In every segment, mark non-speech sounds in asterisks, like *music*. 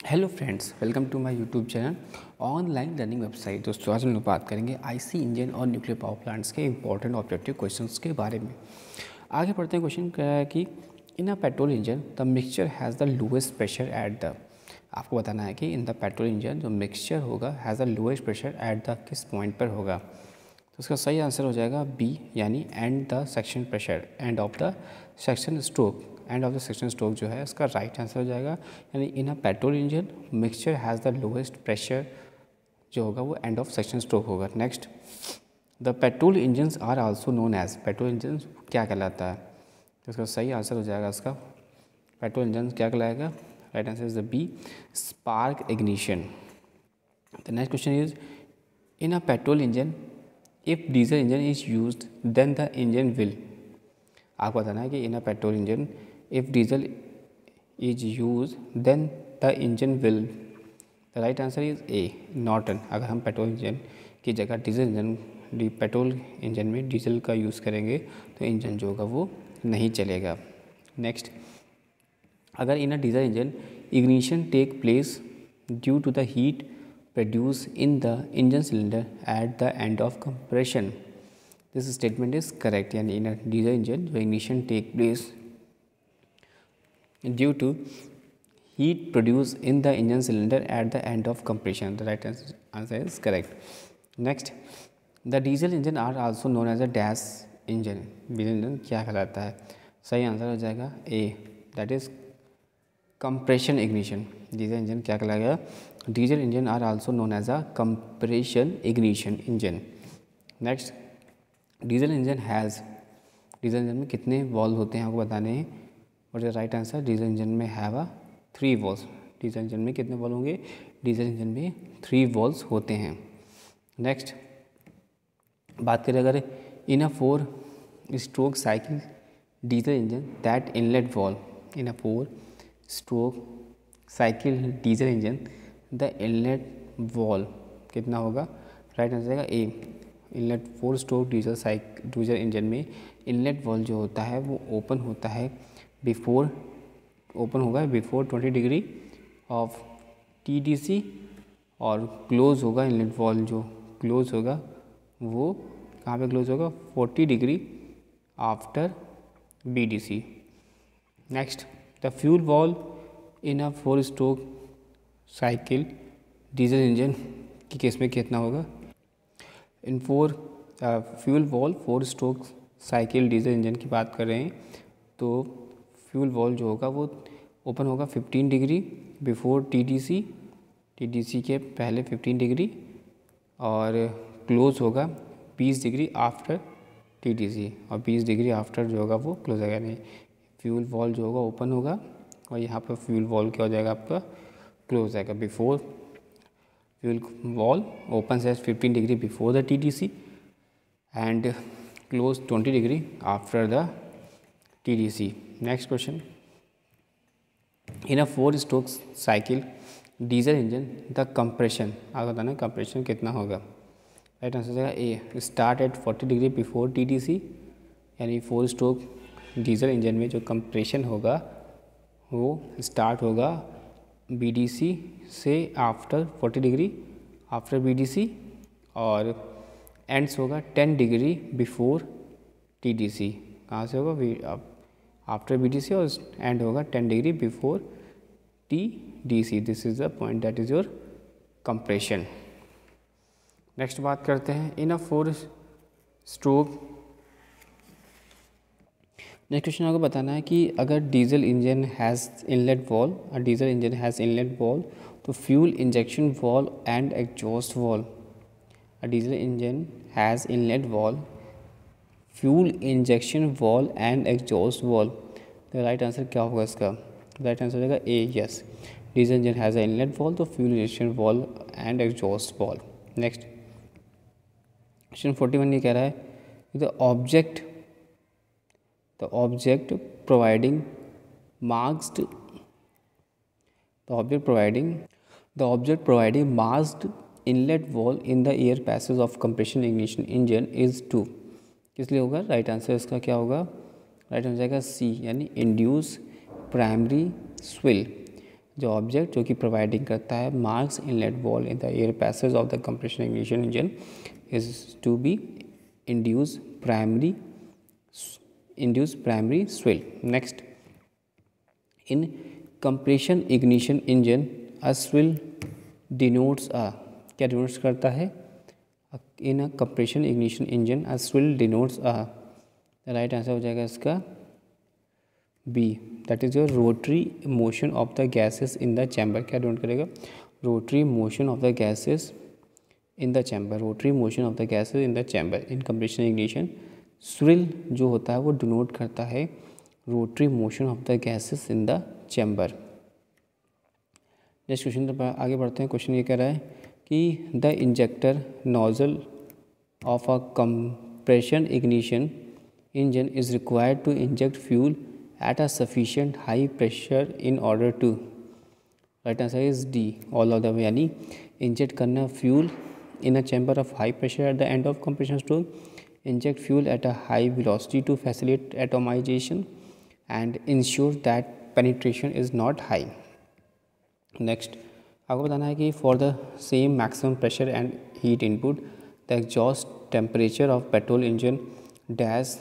Hello friends welcome to my YouTube channel online learning website दोस्तों, आज हम लोग बात करेंगे आईसी इंजन और न्यूक्लियर पावर प्लांट्स के इंपॉर्टेंट ऑब्जेक्टिव क्वेश्चंस के बारे में। आगे बढ़ते हैं क्वेश्चन क्या है कि in a petrol engine the mixture has the lowest pressure at the आपको बताना है कि इन द पेट्रोल इंजन जो मिक्सचर होगा has the lowest pressure at the किस पॉइंट पर होगा? तो उसका सही आंसर हो जाएगा बी यानी end the section pressure end of the section stroke end of the section stroke जो है इसका राइट right आंसर हो जाएगा। यानी in a petrol engine mixture has the lowest pressure जो होगा, वो एंड ऑफ़ सेक्शन स्ट्रोक होगा। Next the petrol engines are also known as petrol engine क्या कहलाता है? तो इसका सही आंसर हो जाएगा इसका। पेट्रोल इंजन क्या कहलाएगा? Right answer is the B spark ignition the next question is in a petrol engine if diesel engine is use then the engine will आपको बताना है कि in a petrol engine if diesel is used, then the engine will, the right answer is a not run अगर हम petrol engine की जगह diesel engine petrol engine में diesel का यूज़ करेंगे तो इंजन जो होगा वो नहीं चलेगा। नेक्स्ट अगर in a diesel engine ignition take place due to the heat produce in the engine cylinder at the end of compression this statement is correct यानी इन अ डीजल इंजन जो ignition take place due to heat produced in the engine cylinder at the end of compression. The right answer is correct. Next, the diesel engine are also known as a dash engine. Diesel engine क्या कहलाता है सही answer हो जाएगा A that is compression ignition diesel engine क्या कहलाएगा diesel engine are also known as a compression ignition engine next diesel engine has diesel engine में कितने वॉल्व होते हैं आपको बताने हैं और जो राइट आंसर डीजल इंजन में have a three valves diesel engine में कितने वॉल होंगे? डीजल इंजन में थ्री वॉल्स होते हैं. नेक्स्ट बात करें अगर in a four stroke cycle diesel engine that inlet valve in a four stroke cycle diesel engine the inlet valve कितना होगा? राइट आंसर आएगा A inlet four stroke diesel cycle diesel engine में inlet valve जो होता है वो open होता है बिफोर ओपन होगा before twenty degree of TDC और क्लोज होगा इनलेट वॉल जो क्लोज होगा, वो कहाँ पे क्लोज होगा? Forty degree after B D C next the fuel valve in a four stroke cycle diesel engine के केस में कितना होगा? In four fuel valve four stroke cycle diesel engine की बात कर रहे हैं तो फ्यूल वॉल जो होगा वो ओपन होगा 15 डिग्री बिफोर टीडीसी। टीडीसी के पहले 15 डिग्री और क्लोज होगा 20 डिग्री आफ्टर टीडीसी और 20 डिग्री आफ्टर जो होगा वो क्लोज होगा नहीं फ्यूल वॉल जो होगा ओपन होगा और यहाँ पर फ्यूल वॉल क्या हो जाएगा आपका क्लोज आएगा बिफोर फ्यूल वॉल ओपन से 15 degree before the TDC and close 20 degree after the TDC. Next question in a four stroke cycle diesel engine the compression आपको बताना कंप्रेशन कितना होगा? राइट आंसर जाएगा A start at forty degree before TDC यानी four stroke diesel engine में जो compression होगा, वो स्टार्ट होगा बीडीसी से after forty degree after BDC और एंड्स होगा टेन डिग्री बिफोर टीडीसी कहाँ से होगा? आफ्टर बी डी सी और एंड होगा ten degree before T D C this is the point that is your compression next बात करते हैं. In a four stroke next question आपको बताना है कि अगर diesel engine has inlet valve और diesel engine has inlet valve तो fuel injection valve and exhaust valve a diesel engine has inlet valve fuel injection valve and exhaust valve. The right answer क्या होगा इसका? Right answer होगा A yes diesel engine has inlet valve तो fuel injection valve and exhaust valve. Next question forty one ये कह रहा है the object the object providing masked the object providing the object providing masked inlet valve in the air passage of compression ignition engine is to इसलिए होगा? Right answer इसका क्या होगा? Right हो जाएगा सी यानी इंड्यूस प्राइमरी स्विल जो object जो कि प्रोवाइडिंग करता है masked inlet valve in the air passage of the compression ignition engine is to be induce primary induce primary swirl next in compression ignition engine a swirl denotes a क्या denotes करता है? In a compression ignition engine a swirl denotes a right answer हो जाएगा इसका B that is your rotary motion of the gases in the chamber क्या denote करेगा? Rotary motion of the gases in the chamber rotary motion of the gases in the chamber in compression ignition swirl जो होता है वो denote करता है rotary motion of the gases in the chamber next question आगे बढ़ते हैं। Question ये कह रहा है कि the injector nozzle of a compression ignition engine is required to inject fuel at a sufficient high pressure in order to right answer is D all of the यानी inject करना fuel in a chamber of high pressure at the end of compression stroke inject fuel at a high velocity to facilitate atomization and ensure that penetration is not high. Next, आपको बताना है कि for the same maximum pressure and heat input, the exhaust temperature of petrol engine dash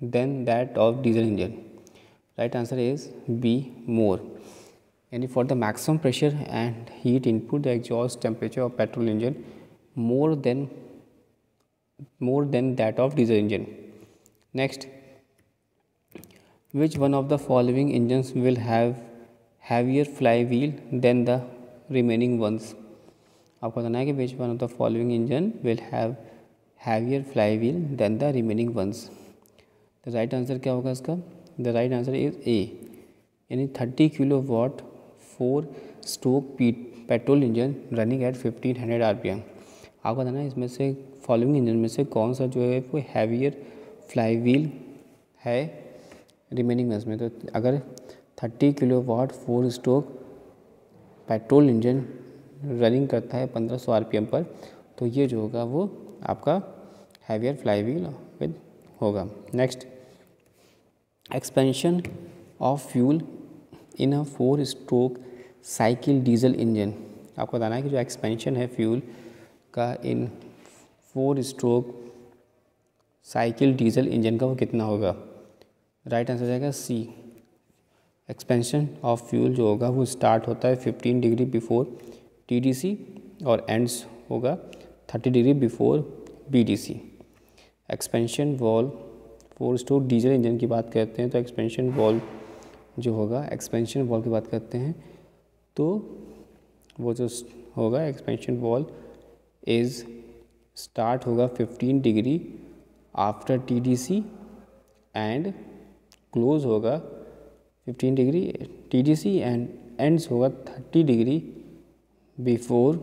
than that of diesel engine. Right answer is B more. And for the maximum pressure and heat input, the exhaust temperature of petrol engine more than more than that of diesel engine. Next, which one of the following engines will have heavier flywheel than the remaining ones? आपको बताना है कि which one of the following engine will have heavier flywheel than the remaining ones the right answer क्या होगा इसका? The right answer is A यानी thirty kilowatt four stroke petrol engine running at fifteen hundred R P M आपको बताना है इसमें से following engine में से कौन सा जो है वो हैवियर फ्लाई व्हील है रिमेनिंग वंस में? तो अगर 30 kilowatt four stroke petrol engine running करता है 1500 आरपीएम पर तो ये जो होगा वो आपका हैवियर फ्लाई व्हील विद होगा। Next, expansion of fuel in a four stroke cycle diesel engine. आपको बताना है कि जो एक्सपेंशन है फ्यूल का in four stroke cycle diesel engine का वो कितना होगा? राइट आंसर जाएगा सी। एक्सपेंशन ऑफ़ फ्यूल जो होगा वो स्टार्ट होता है 15 डिग्री बिफोर टीडीसी और एंड्स होगा 30 degree before BDC expansion valve four stroke diesel engine की बात करते हैं तो एक्सपेंशन वॉल जो होगा एक्सपेंशन वॉल की बात करते हैं तो वो जो होगा एक्सपेंशन वॉल इज़ स्टार्ट होगा 15 degree after TDC and close होगा 15 डिग्री टीडीसी एंड एंड्स होगा 30 डिग्री बिफोर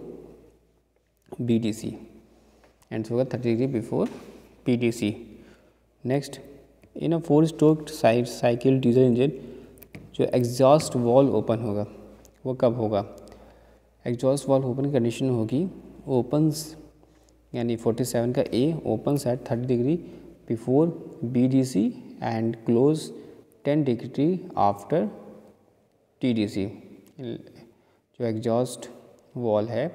बीडीसी एंड्स होगा 30 degree before BDC next in a four stroke cycle diesel engine जो एग्जॉस्ट वॉल ओपन होगा, वो कब होगा? Exhaust valve open condition होगी opens यानी 47 का A open set 30 degree before B D C and close ten degree after T D C जो exhaust valve है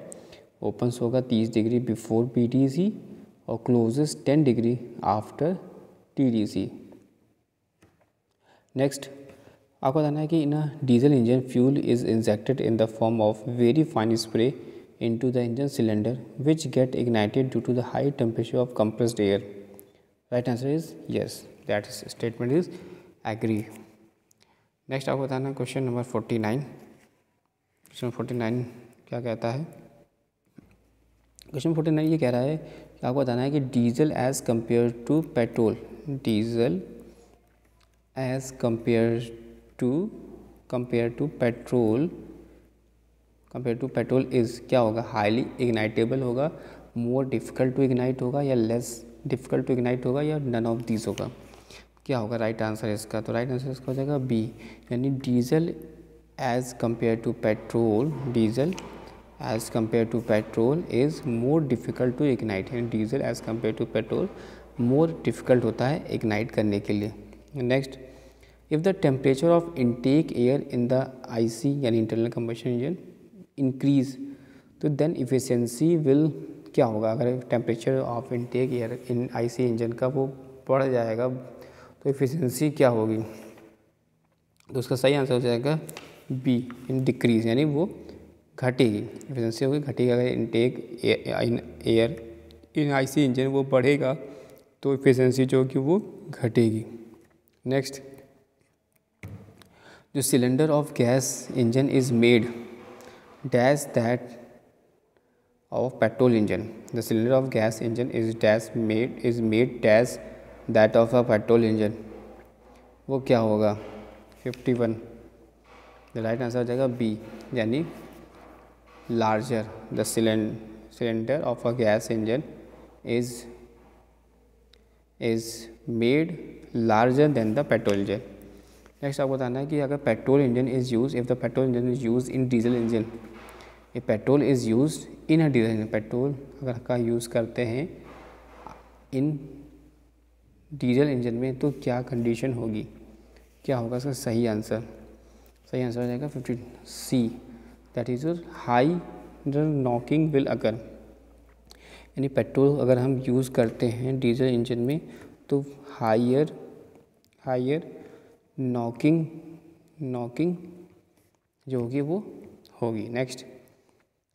ओपन्स होगा 30 degree before P D C और closes ten degree after T D C next आपको बताना है कि in diesel engine fuel is injected in the form of very fine spray into the engine cylinder which get ignited due to the high temperature of compressed air right answer is yes that statement is agree. Next आपको बताना question number forty nine question forty nine क्या कहता है? Question forty nine ये कह रहा है कि आपको बताना है कि diesel as compare to petrol diesel as compare to compare to petrol compare to petrol is क्या होगा? हाईली इग्नाइटेबल होगा मोर डिफ़िकल्ट टू इग्नाइट होगा या लेस डिफ़िकल्ट टू इग्नाइट होगा या नन ऑफ़ दीज होगा? क्या होगा? राइट आंसर इसका तो राइट आंसर इसका हो जाएगा बी यानी diesel as compare to petrol diesel as compare to petrol is more difficult to ignite यानी diesel as compare to petrol more difficult होता है इग्नाइट करने के लिए. Next if the temperature of intake air in the IC यानी internal combustion engine increase तो then efficiency will क्या होगा? अगर temperature of intake air in IC engine का वो बढ़ जाएगा तो इफिशेंसी क्या होगी? तो उसका सही आंसर हो जाएगा बी इन डिक्रीज यानी वो घटेगी। इफिशेंसी होगी, घटेगी। अगर intake in air in IC engine वो बढ़ेगा तो इफिशेंसी जो होगी वो घटेगी। नेक्स्ट जो cylinder of gas engine is made dash that of petrol engine the cylinder of gas engine is dash made is made dash that of a petrol engine वो क्या होगा? Fifty one the right answer हो जाएगा B यानी larger the cylinder of a gas engine is is made larger than the petrol engine next आपको बताना है कि अगर petrol engine is use if the petrol engine is use in diesel engine a petrol is use in a diesel engine petrol अगर का use करते हैं in diesel engine में तो क्या कंडीशन होगी? क्या होगा इसका सही आंसर सही आंसर हो जाएगा fifty C that is your high knocking will अगर यानी पेट्रोल अगर हम यूज़ करते हैं डीजल इंजन में तो हायर हायर नॉकिंग नॉकिंग जो होगी वो होगी। Next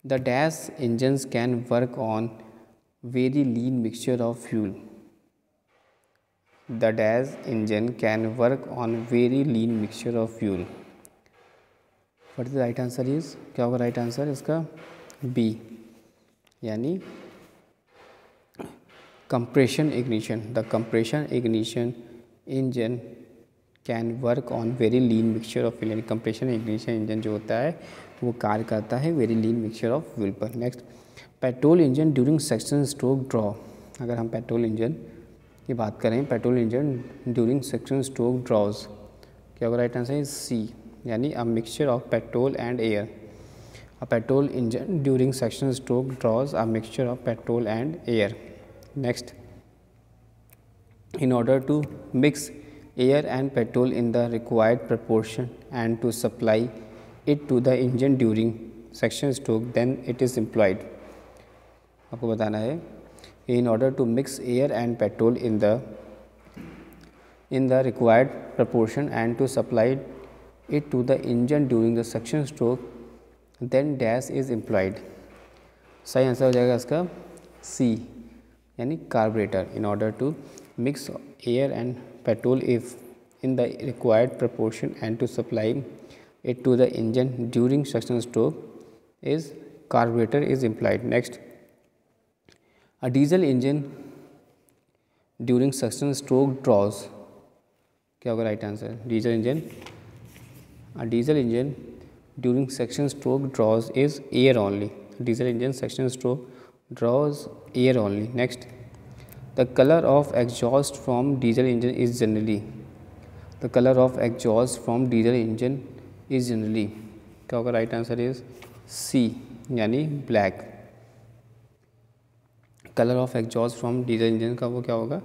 the dash engines can work on very lean mixture of fuel the dash engine can work on very lean mixture of fuel what the right answer is क्या होगा right answer इसका B यानी compression ignition the compression ignition engine can work on very lean mixture of fuel यानी compression ignition engine जो होता है वो कार्य करता है very lean mixture of fuel पर. Next petrol engine during suction stroke draw अगर हम पेट्रोल इंजन की बात करें petrol engine during suction stroke draws क्या होगा राइट आंसर इज़ सी यानी a mixture of petrol and air a petrol engine during suction stroke draws a mixture of petrol and air next in order to mix air and petrol in the required proportion and to supply it to the engine during section stroke, then it is employed. आपको बताना है in order to mix air and petrol in the in the required proportion and to supply it to the engine during the suction stroke then dash is employed सही answer हो जाएगा इसका सी यानी carburettor in order to mix air and petrol if in the required proportion and to supply it to the engine during suction stroke is carburetor is implied next a diesel engine during suction stroke draws क्या होगा right answer diesel engine a diesel engine during suction stroke draws is air only diesel engine suction stroke draws air only next the colour of exhaust from diesel engine is generally the colour of exhaust from diesel engine is generally क्या होगा right answer is C यानी black colour of exhaust from diesel engine का वो क्या होगा?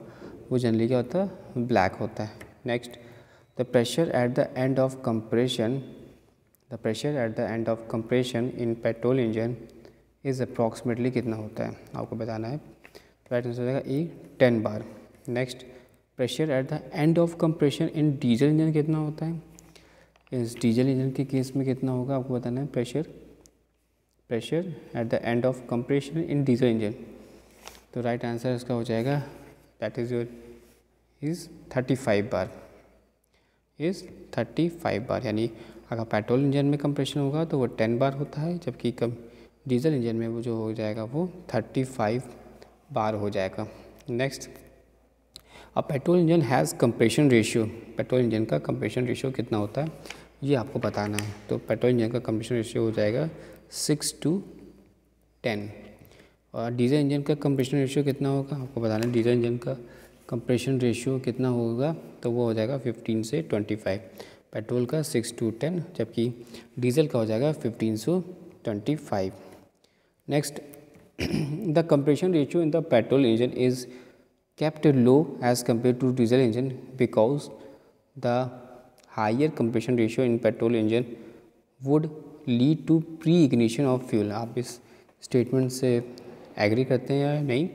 वो generally क्या होता है? ब्लैक होता है। Next the pressure at the end of compression the pressure at the end of compression in petrol engine is approximately कितना होता है? आपको बताना है। राइट आंसर हो जाएगा A ten bar next pressure at the end of compression in diesel engine कितना होता है? इस डीजल इंजन के केस में कितना होगा? आपको बताना है। Pressure pressure at the end of compression in diesel engine तो राइट आंसर इसका हो जाएगा that is your is thirty five bar is thirty five bar यानी अगर पेट्रोल इंजन में कंप्रेशन होगा तो वो टेन बार होता है, जबकि कम डीजल इंजन में वो जो हो जाएगा वो थर्टी फाइव बार हो जाएगा। नेक्स्ट अब petrol engine has compression ratio petrol engine का कंप्रेशन रेशियो कितना होता है, ये आपको बताना है। तो पेट्रोल इंजन का कंप्रेशन रेशियो हो जाएगा सिक्स टू टेन और डीजल इंजन का कंप्रेशन रेशियो कितना होगा? आपको बताना है डीजल इंजन का कंप्रेशन रेशियो कितना होगा? तो वो हो जाएगा फिफ्टीन से ट्वेंटी फाइव पेट्रोल का सिक्स टू टेन जबकि डीजल का हो जाएगा फिफ्टीन से twenty five next the compression ratio in the petrol engine is kept low as compared to diesel engine because the higher compression ratio in petrol engine would lead to pre ignition of fuel आप इस statement से agree करते हैं या नहीं?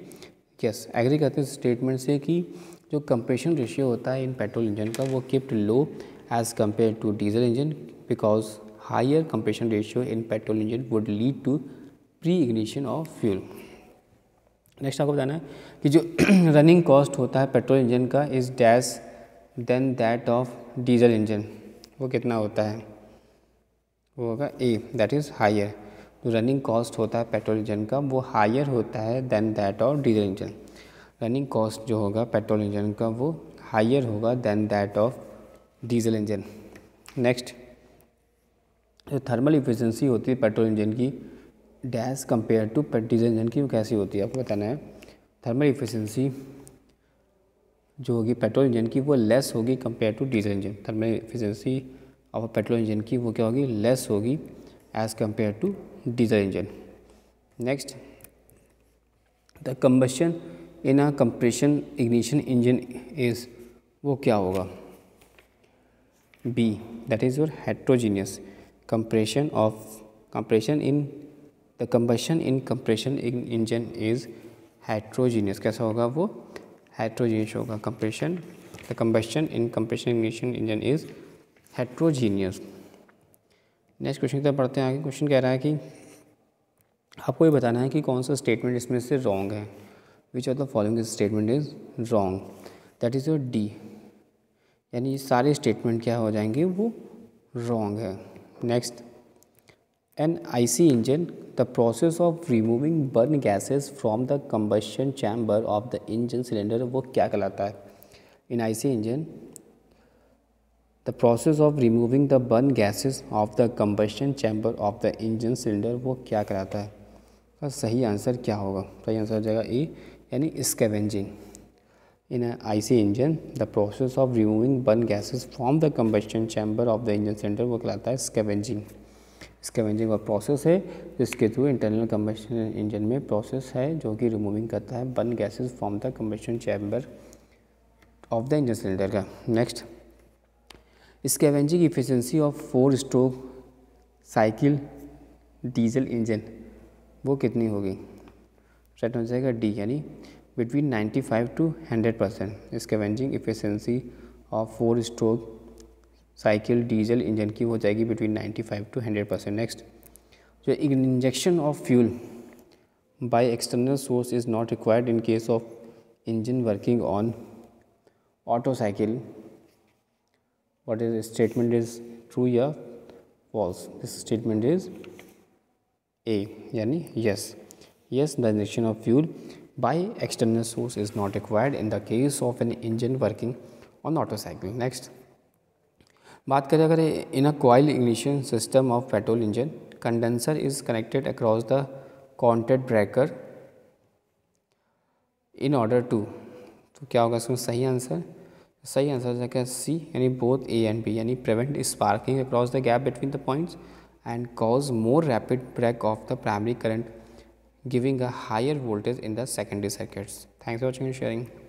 Yes agree करते हैं statement से कि जो कंप्रेशन रेशियो होता है इन पेट्रोल इंजन का, वो kept low as compare to diesel engine because higher compression ratio in petrol engine would lead to pre ignition of fuel next आपको बताना है कि जो *clears throat* रनिंग कॉस्ट होता है पेट्रोल इंजन का is dash than that of diesel engine वो कितना होता है? वो होगा ए दैट इज़ हायर जो रनिंग कॉस्ट होता है पेट्रोल इंजन का, वो हायर होता है than that of diesel engine running cost जो होगा पेट्रोल इंजन का, वो हायर होगा than that of diesel engine next जो थर्मल इफिशेंसी होती है पेट्रोल इंजन की dash compare to diesel engine की वो कैसी होती है, आपको बताना है। थर्मल इफिशेंसी जो होगी पेट्रोल इंजन की, वो लेस होगी compare to diesel engine thermal efficiency of petrol engine की वो क्या होगी? लेस होगी as compare to diesel engine next the combustion in a compression ignition engine is वो क्या होगा? B that is your heterogeneous compression of compression in the combustion in compression engine is heterogeneous कैसा होगा वो? Heterogeneous होगा compression the combustion in compression ignition engine is heterogeneous next question की तरफ़ पढ़ते हैं। आगे क्वेश्चन कह रहा है कि आपको ये बताना है कि कौन सा स्टेटमेंट इसमें से रॉन्ग है? Which of the following statement is wrong that is your D यानी ये सारे स्टेटमेंट क्या हो जाएँगे? वो रॉन्ग है। Next, an IC engine the process of removing burn gases from the combustion chamber of the engine cylinder वो क्या कहलाता है? In IC engine, The process of removing the burn gases of the combustion chamber of the engine cylinder, वो क्या कराता है? और सही आंसर क्या होगा? सही आंसर हो जाएगा ए, यानी scavenging in I C engine the process of removing burn gases from the combustion chamber of the engine cylinder वो कहलाता है स्केवेंजिंग स्केवेंजिंग वह प्रोसेस है, जिसके थ्रू इंटरनल कम्बस्टन इंजन में प्रोसेस है, जो कि रिमूविंग करता है burn gases from the combustion chamber of the engine cylinder का. Next scavenging efficiency of four stroke cycle diesel engine वो कितनी होगी? राइट हो जाएगा डी यानी between 95 to 100 percent scavenging efficiency of four stroke cycle diesel engine की हो जाएगी बिटवीन 95 टू 100 परसेंट नेक्स्ट जो injection of fuel by external source is not required in case of engine working on auto cycle. What is statement is true या false this statement is a yani yes yes the injection of fuel by external source is not required in the case of an engine working on auto cycle next बात करें अगर in a coil ignition system of petrol engine condenser is connected across the contact breaker in order to तो क्या होगा इसमें सही answer सही answer जाएगा सी यानी बोथ ए एंड बी यानी prevent sparking across the gap between the points and cause more rapid break of the primary current giving a higher voltage in the secondary circuits. Thanks for watching and sharing.